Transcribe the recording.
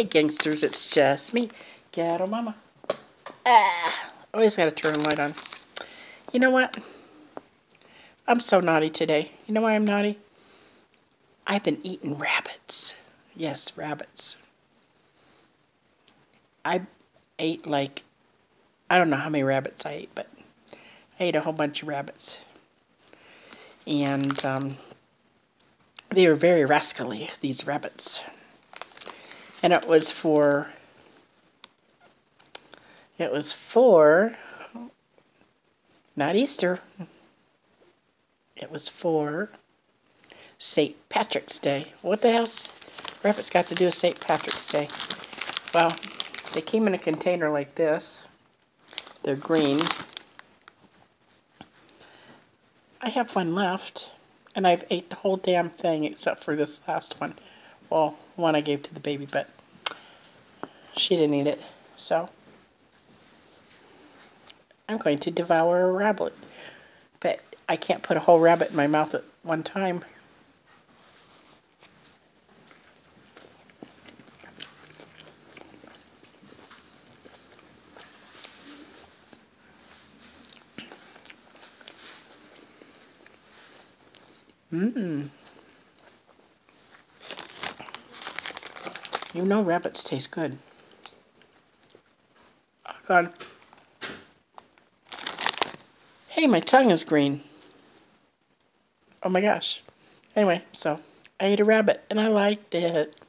Hey gangsters, it's just me, Ghetto Mama. Ah, always gotta turn the light on. You know what? I'm so naughty today. You know why I'm naughty? I've been eating rabbits. Yes, rabbits. I ate like, I don't know how many rabbits I ate, but I ate a whole bunch of rabbits. And um, they were very rascally, these rabbits and it was for it was for not Easter. It was for St. Patrick's Day. What the hell's rabbits got to do with St. Patrick's Day? Well, they came in a container like this. They're green. I have one left, and I've ate the whole damn thing except for this last one. Well, one I gave to the baby, but she didn't eat it. So I'm going to devour a rabbit. But I can't put a whole rabbit in my mouth at one time. Mmm. You know rabbits taste good. Oh god. Hey, my tongue is green. Oh my gosh. Anyway, so I ate a rabbit and I liked it.